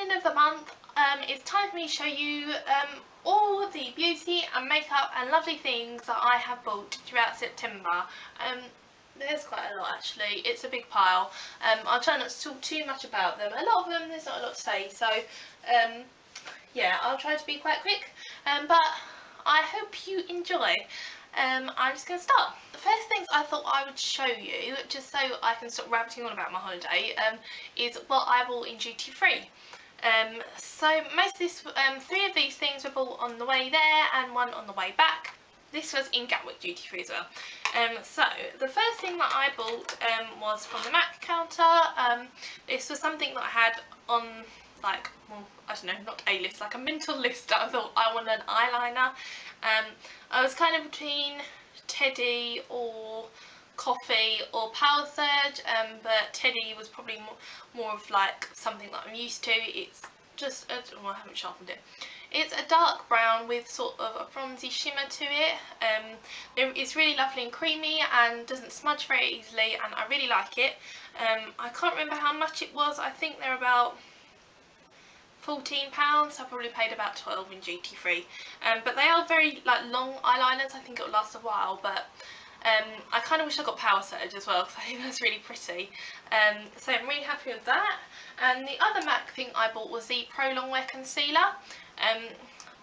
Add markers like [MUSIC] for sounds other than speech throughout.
beginning of the month, um, it's time for me to show you um, all the beauty and makeup and lovely things that I have bought throughout September. Um, there's quite a lot actually, it's a big pile. Um, I'll try not to talk too much about them. A lot of them there's not a lot to say so um, yeah I'll try to be quite quick um, but I hope you enjoy. Um, I'm just going to start. The first things I thought I would show you, just so I can stop rabbiting on about my holiday, um, is what I bought in duty free. Um, so most of this, um, three of these things were bought on the way there and one on the way back. This was in Gatwick duty free as well. Um, so the first thing that I bought um, was from the MAC counter. Um, this was something that I had on like, well, I don't know, not a list, like a mental [LAUGHS] list. I thought I wanted an eyeliner. Um, I was kind of between Teddy or Coffee or Power Surge, um, but Teddy was probably more, more of like something that I'm used to. It's just, I haven't sharpened it. It's a dark brown with sort of a bronzy shimmer to it. Um, it's really lovely and creamy and doesn't smudge very easily and I really like it. Um, I can't remember how much it was. I think they're about £14. I probably paid about 12 in duty free. Um, but they are very like long eyeliners. I think it'll last a while. But um, I kind of wish I got Power Surge as well because I think [LAUGHS] that's really pretty. Um, so I'm really happy with that. And the other MAC thing I bought was the Pro Longwear Concealer. Um,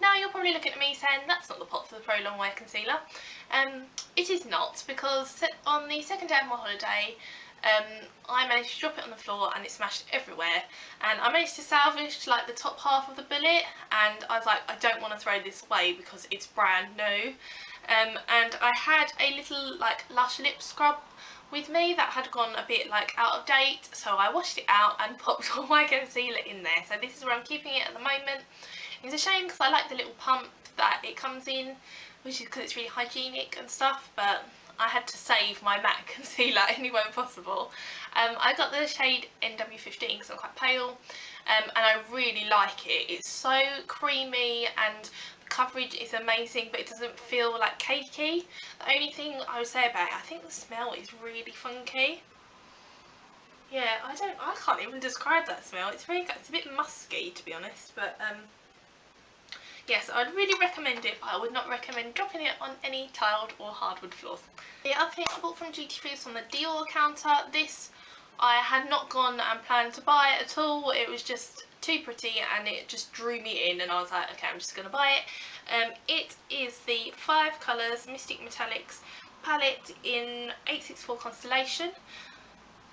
now you're probably looking at me saying that's not the pot for the Pro Longwear Concealer. Um, it is not because on the second day of my holiday um, I managed to drop it on the floor and it smashed everywhere and I managed to salvage like the top half of the bullet and I was like I don't want to throw this away because it's brand new um, and I had a little like Lush lip scrub with me that had gone a bit like out of date so I washed it out and popped [LAUGHS] all my concealer in there so this is where I'm keeping it at the moment it's a shame because I like the little pump that it comes in which is because it's really hygienic and stuff but I had to save my MAC [LAUGHS] concealer any way possible. Um, I got the shade NW15 because I'm quite pale um, and I really like it. It's so creamy and coverage is amazing but it doesn't feel like cakey. The only thing I would say about it, I think the smell is really funky. Yeah, I don't, I can't even describe that smell. It's very, it's a bit musky to be honest, but um, Yes, I'd really recommend it, but I would not recommend dropping it on any tiled or hardwood floors. The other thing I bought from Free was on the Dior counter. This I had not gone and planned to buy it at all. It was just too pretty and it just drew me in and I was like, okay, I'm just to buy it. Um, it is the Five Colours Mystic Metallics palette in 864 Constellation.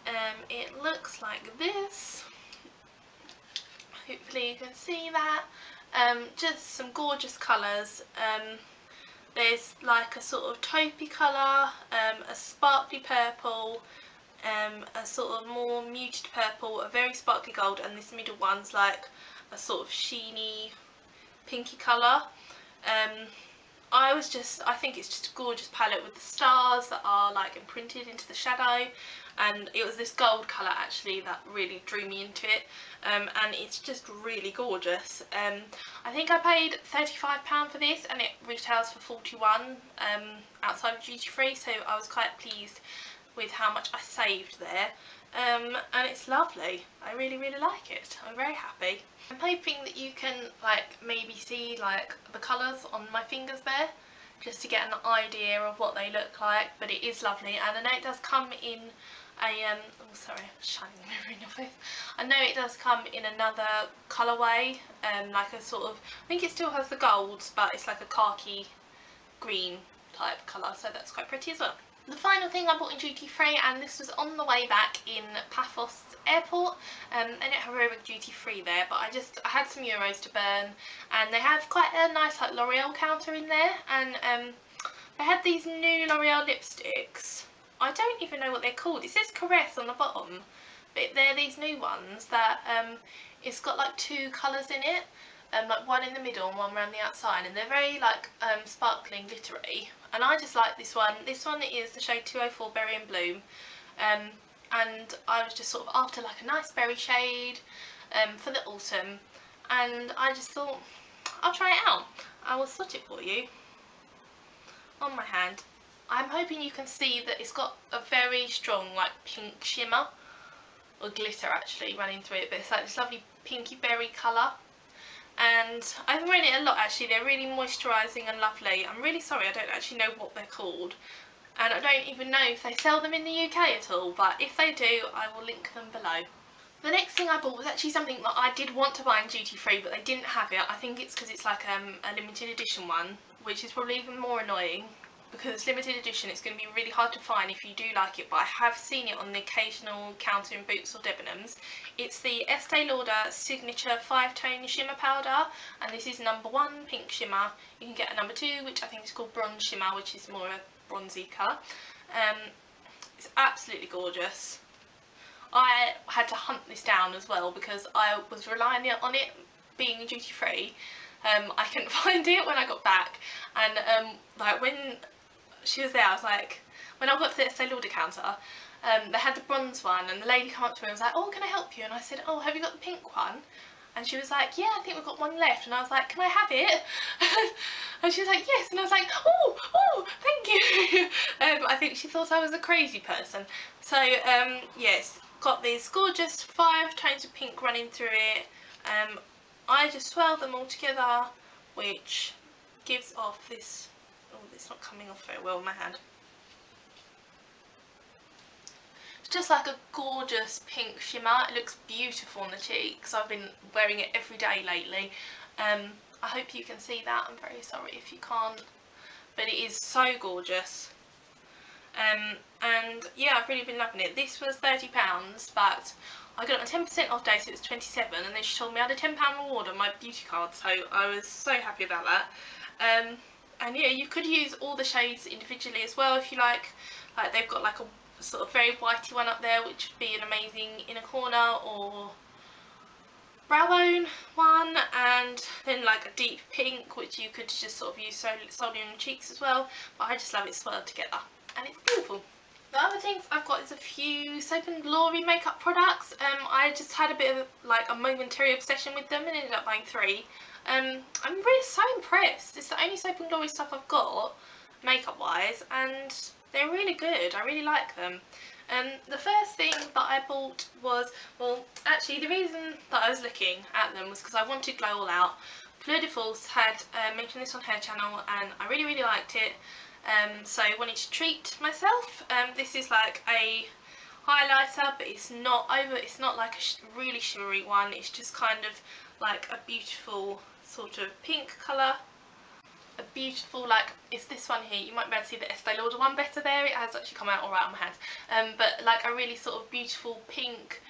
Um, it looks like this. Hopefully you can see that. Um, just some gorgeous colours. Um, there's like a sort of taupey colour, um, a sparkly purple, um, a sort of more muted purple, a very sparkly gold, and this middle one's like a sort of sheeny pinky colour. Um, I was just, I think it's just a gorgeous palette with the stars that are like imprinted into the shadow and it was this gold colour actually that really drew me into it um, and it's just really gorgeous. Um, I think I paid £35 for this and it retails for 41 um, outside of duty free so I was quite pleased with how much I saved there um, and it's lovely. I really really like it. I'm very happy. I'm hoping that you can like maybe see like the colours on my fingers there just to get an idea of what they look like but it is lovely and I know it does come in a um oh sorry shining the mirror in your face I know it does come in another colourway um like a sort of I think it still has the golds but it's like a khaki green type colour so that's quite pretty as well the final thing I bought in duty free and this was on the way back in Paphos airport. Um, don't have very big duty free there but I just I had some euros to burn and they have quite a nice like L'Oreal counter in there and um, they had these new L'Oreal lipsticks. I don't even know what they're called. It says Caresse on the bottom, but they're these new ones that um, it's got like two colours in it, um, like one in the middle and one around the outside, and they're very like um, sparkling, glittery. And I just like this one. This one is the shade 204 Berry and Bloom, um, and I was just sort of after like a nice berry shade um, for the autumn, and I just thought I'll try it out. I will swatch it for you on my hand I'm hoping you can see that it's got a very strong like pink shimmer or glitter actually running through it but it's like this lovely pinky berry colour and I've worn it a lot actually they're really moisturising and lovely I'm really sorry I don't actually know what they're called and I don't even know if they sell them in the UK at all but if they do I will link them below. The next thing I bought was actually something that I did want to buy in duty free but they didn't have it. I think it's because it's like um, a limited edition one which is probably even more annoying because it's limited edition it's going to be really hard to find if you do like it but I have seen it on the occasional counter in Boots or Debenhams. It's the Estee Lauder Signature 5 Tone Shimmer Powder and this is number 1 pink shimmer. You can get a number 2 which I think is called Bronze Shimmer which is more of a bronzy colour. Um, it's absolutely gorgeous. I had to hunt this down as well because I was relying on it being duty free. Um, I couldn't [LAUGHS] find it when I got back and um, like when she was there I was like, when I got to the Estee Lauder counter um, they had the bronze one and the lady came up to me and was like, oh can I help you? And I said, oh have you got the pink one? And she was like, yeah, I think we've got one left. And I was like, can I have it? [LAUGHS] and she was like, yes. And I was like, oh, oh, thank you. [LAUGHS] um, I think she thought I was a crazy person. So, um, yes, got these gorgeous five tones of pink running through it. Um, I just swirl them all together, which gives off this, oh, it's not coming off very well in my hand. It's just like a gorgeous pink shimmer. It looks beautiful on the cheeks. I've been wearing it every day lately. Um, I hope you can see that. I'm very sorry if you can't. But it is so gorgeous. Um, and yeah, I've really been loving it. This was £30, but I got it on 10% off day, so it was 27 and then she told me I had a £10 reward on my beauty card, so I was so happy about that. Um, and yeah, you could use all the shades individually as well if you like. Like they've got like a sort of very whitey one up there which would be an amazing inner corner or brow bone one and then like a deep pink which you could just sort of use solely on your cheeks as well but I just love it swirled together and it's beautiful. The other things I've got is a few Soap and Glory makeup products. Um, I just had a bit of like a momentary obsession with them and ended up buying three. Um, I'm really so impressed. It's the only Soap and Glory stuff I've got makeup wise and they're really good. I really like them. Um, the first thing that I bought was, well, actually the reason that I was looking at them was because I wanted Glow All Out. Fleur de Force had uh, mentioned this on her channel and I really, really liked it. Um, so I wanted to treat myself. Um, this is like a highlighter, but it's not over, it's not like a really shimmery one. It's just kind of like a beautiful sort of pink colour a beautiful like it's this one here you might be able to see the Estee Lauder one better there it has actually come out alright on my hands. Um, but like a really sort of beautiful pink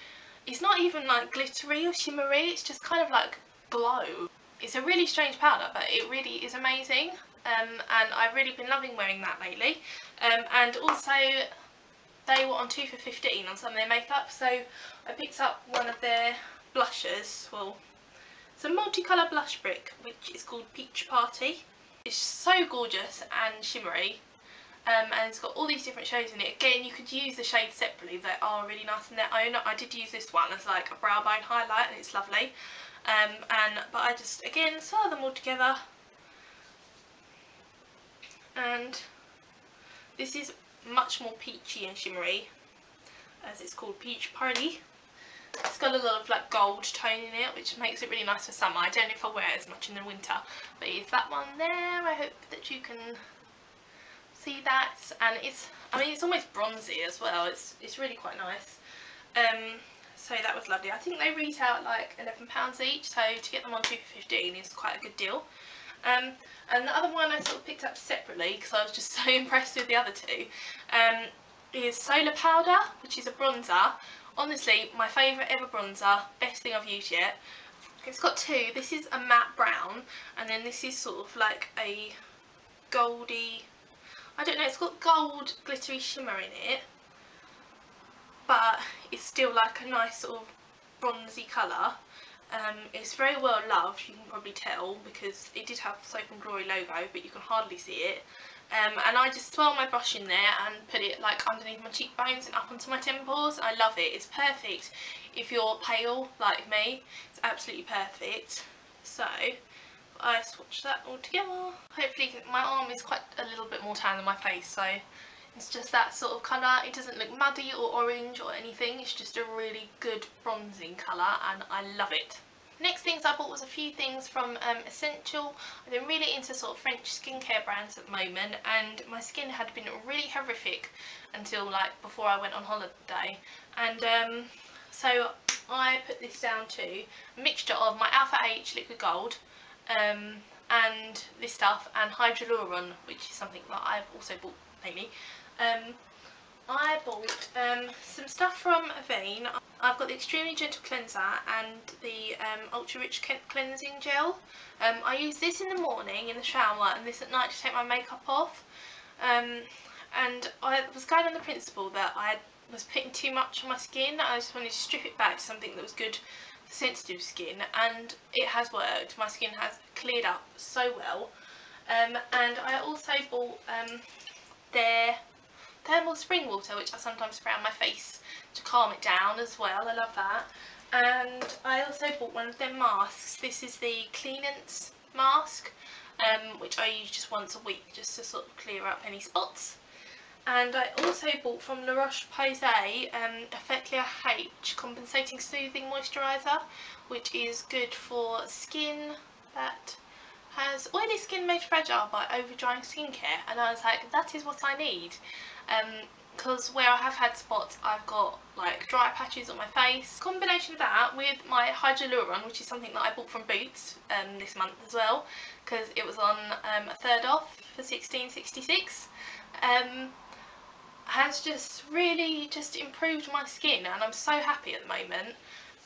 it's not even like glittery or shimmery it's just kind of like glow. It's a really strange powder but it really is amazing um, and I've really been loving wearing that lately. Um, and also they were on 2 for 15 on some of their makeup so I picked up one of their blushes well it's a multicolour blush brick which is called Peach Party it's so gorgeous and shimmery um, and it's got all these different shades in it. Again, you could use the shades separately. They are really nice on their own. I did use this one as like a brow bone highlight and it's lovely. Um, and But I just, again, swirl them all together. And this is much more peachy and shimmery as it's called Peach Party. It's got a lot of like gold tone in it which makes it really nice for summer. I don't know if I'll wear it as much in the winter but it's that one there. I hope that you can see that and it's I mean it's almost bronzy as well. It's, it's really quite nice. Um, so that was lovely. I think they retail at like £11 each so to get them on 2 for 15 is quite a good deal. Um, and the other one I sort of picked up separately because I was just [LAUGHS] so impressed with the other two um, is Solar Powder which is a bronzer honestly my favourite ever bronzer, best thing I've used yet. It's got two, this is a matte brown and then this is sort of like a goldy, I don't know, it's got gold glittery shimmer in it but it's still like a nice sort of bronzy colour. Um, it's very well loved, you can probably tell, because it did have Soap and Glory logo, but you can hardly see it. Um, and I just swirl my brush in there and put it like underneath my cheekbones and up onto my temples. I love it. It's perfect if you're pale like me. It's absolutely perfect. So I swatch that all together. Hopefully my arm is quite a little bit more tan than my face so It's just that sort of colour. It doesn't look muddy or orange or anything. It's just a really good bronzing colour and I love it. Next things I bought was a few things from um, Escentual. I've been really into sort of French skincare brands at the moment and my skin had been really horrific until like before I went on holiday and um, so I put this down to a mixture of my Alpha H Liquid Gold um, and this stuff and Hydraluron which is something that I've also bought lately. Um, I bought um, some stuff from Avene. I've got the Extremely Gentle Cleanser and the um, Ultra Rich Cleansing Gel. Um, I use this in the morning in the shower and this at night to take my makeup off. Um, and I was going on the principle that I was putting too much on my skin. I just wanted to strip it back to something that was good for sensitive skin and it has worked. My skin has cleared up so well. Um, and I also bought um, their thermal spring water which I sometimes spray on my face to calm it down as well, I love that. And I also bought one of their masks, this is the Cleanance mask um, which I use just once a week just to sort of clear up any spots. And I also bought from La Roche-Posay um, Effaclar H Compensating Soothing Moisturiser which is good for skin that has oily skin made fragile by over drying skincare and I was like that is what I need because um, where I have had spots I've got like dry patches on my face. Combination of that with my Hydraluron which is something that I bought from Boots um, this month as well because it was on um, a third off for 16.66 um, has just really just improved my skin and I'm so happy at the moment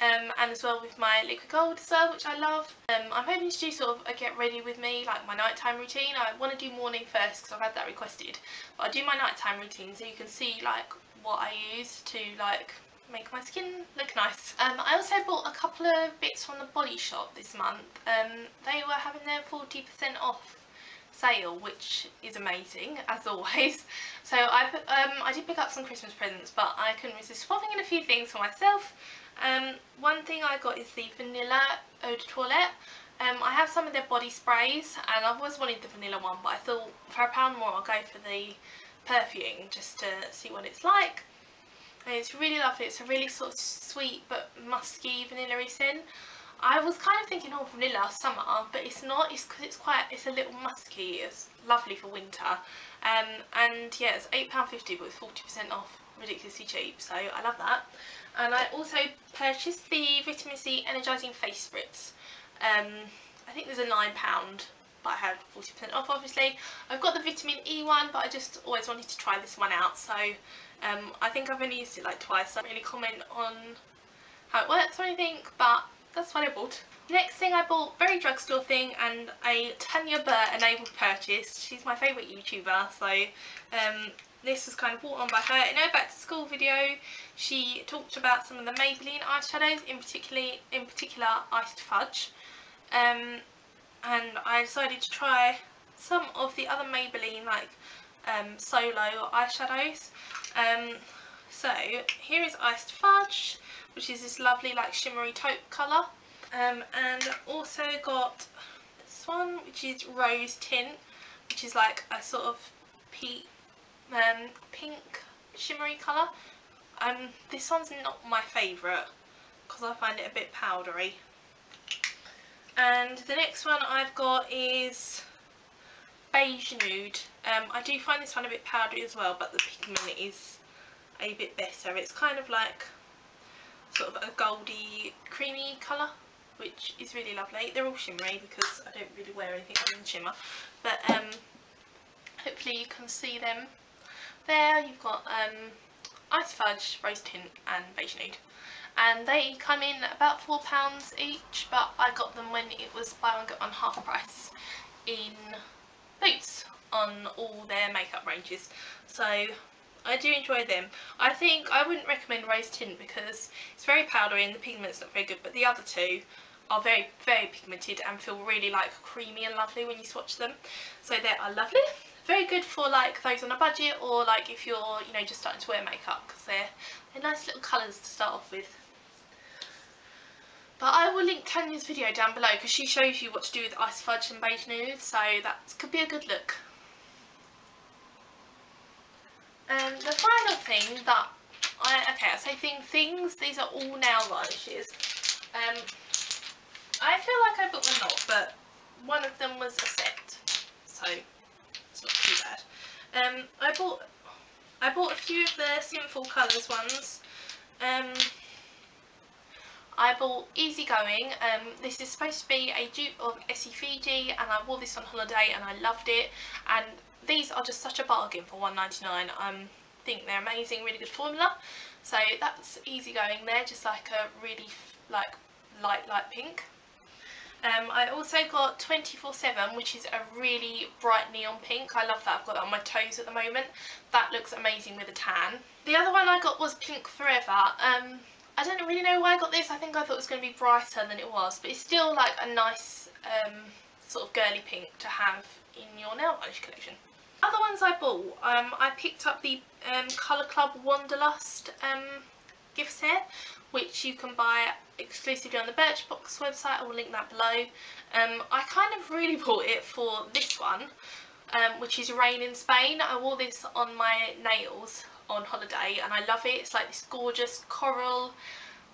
um, and as well with my liquid gold as well which I love. Um, I'm hoping to do sort of a get ready with me like my nighttime routine. I want to do morning first because I've had that requested but I do my nighttime routine so you can see like what I use to like make my skin look nice. Um, I also bought a couple of bits from the Body Shop this month. Um, they were having their 40% off sale which is amazing [LAUGHS] as always so I, um, I did pick up some Christmas presents but I couldn't resist swapping in a few things for myself um, one thing I got is the vanilla eau de toilette. Um, I have some of their body sprays and I've always wanted the vanilla one but I thought for a pound more I'll go for the perfume just to see what it's like. And it's really lovely. It's a really sort of sweet but musky vanilla scent. I was kind of thinking oh vanilla summer but it's not. It's because it's quite it's a little musky. It's lovely for winter. Um, and yeah it's £8.50 but it's 40% off ridiculously cheap so I love that. And I also purchased the vitamin C energising face spritz. Um, I think there's a £9 but I had 40% off obviously. I've got the vitamin E one but I just always wanted to try this one out so um, I think I've only used it like twice. I don't really comment on how it works or anything but that's what I bought. Next thing I bought, very drugstore thing and a Tanya Burr enabled purchase. She's my favourite YouTuber so um, this was kind of brought on by her. In her back to school video she talked about some of the Maybelline eyeshadows, in, particularly, in particular Iced Fudge. Um, and I decided to try some of the other Maybelline like um, solo eyeshadows. Um, so here is Iced Fudge which is this lovely like shimmery taupe colour. Um, and also got this one which is Rose Tint which is like a sort of um, pink shimmery colour. Um, this one's not my favourite because I find it a bit powdery. And the next one I've got is Beige Nude. Um, I do find this one a bit powdery as well but the pigment is a bit better. It's kind of like sort of a goldy creamy colour which is really lovely. They're all shimmery because I don't really wear anything other than shimmer but um, hopefully you can see them there. You've got um, Ice Fudge, Rose Tint and Beige Nude and they come in about £4 each but I got them when it was buy one get one half price in Boots on all their makeup ranges so I do enjoy them. I think I wouldn't recommend Rose Tint because it's very powdery and the pigment's not very good, but the other two are very, very pigmented and feel really like creamy and lovely when you swatch them. So they are lovely. Very good for like those on a budget or like if you're, you know, just starting to wear makeup because they're, they're nice little colours to start off with. But I will link Tanya's video down below because she shows you what to do with Ice Fudge and Beige Nude, so that could be a good look. And the final thing that I, okay, I say thing, things, these are all nail varnishes. Um, I feel like I bought them lot, but one of them was a set, so it's not too bad. Um, I bought I bought a few of the Sinful Colours ones. Um, I bought Easygoing. Um, this is supposed to be a dupe of Essie Fiji and I wore this on holiday and I loved it. And these are just such a bargain for 1 I um, think they're amazing, really good formula. So that's Easygoing there, just like a really like light, light pink. Um, I also got 24-7 which is a really bright neon pink. I love that. I've got that on my toes at the moment. That looks amazing with a tan. The other one I got was Pink Forever. Um, I don't really know why I got this. I think I thought it was going to be brighter than it was. But it's still like a nice um, sort of girly pink to have in your nail polish collection. Other ones I bought, um, I picked up the um, Colour Club Wanderlust um, gift set which you can buy exclusively on the Birchbox website. I will link that below. Um, I kind of really [LAUGHS] bought it for this one, um, which is Rain in Spain. I wore this on my nails on holiday and I love it. It's like this gorgeous coral,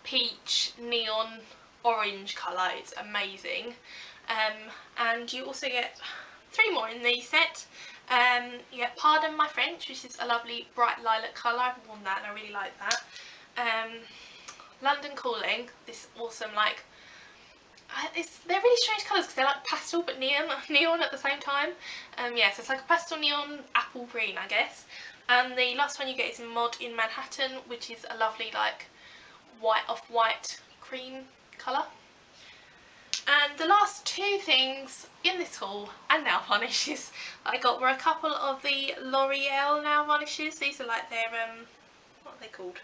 peach, neon, orange colour. It's amazing. Um, and you also get three more in the set. Um, you get Pardon My French, which is a lovely bright lilac colour. I've worn that and I really like that. London Calling, this awesome like, it's, they're really strange colours because they're like pastel but neon, [LAUGHS] neon at the same time. Um, yeah, so it's like a pastel neon apple green I guess. And the last one you get is Mod in Manhattan which is a lovely like white off-white cream colour. And the last two things in this haul and nail varnishes [LAUGHS] I got were a couple of the L'Oreal nail varnishes. These are like their, um, what are they called?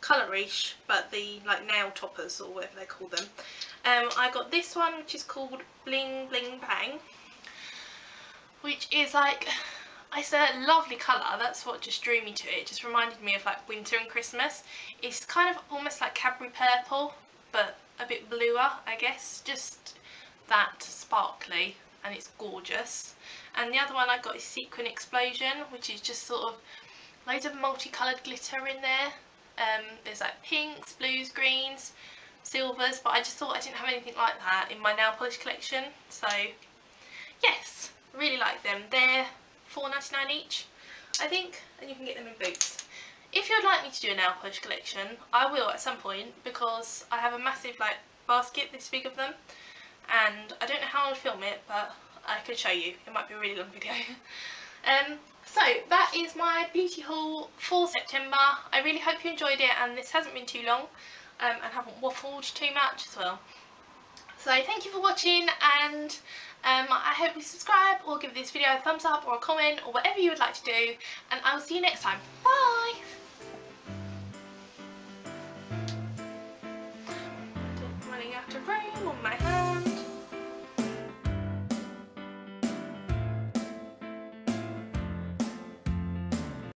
Colour Riche, but the like nail toppers or whatever they call them. Um, I got this one which is called Bling Bling Bang, which is like, it's a lovely colour, that's what just drew me to it, it just reminded me of like winter and Christmas. It's kind of almost like Cadbury purple, but a bit bluer I guess, just that sparkly and it's gorgeous. And the other one I got is Sequin Explosion, which is just sort of loads of multicoloured glitter in there um, there's like pinks, blues, greens, silvers, but I just thought I didn't have anything like that in my nail polish collection. So yes, really like them. They're $4.99 each, I think, and you can get them in Boots. If you'd like me to do a nail polish collection, I will at some point because I have a massive like basket this big of them and I don't know how I'll film it but I could show you. It might be a really long video. [LAUGHS] um, so that is my beauty haul for September. I really hope you enjoyed it and this hasn't been too long um, and haven't waffled too much as well. So thank you for watching and um, I hope you subscribe or give this video a thumbs up or a comment or whatever you would like to do and I will see you next time. Bye!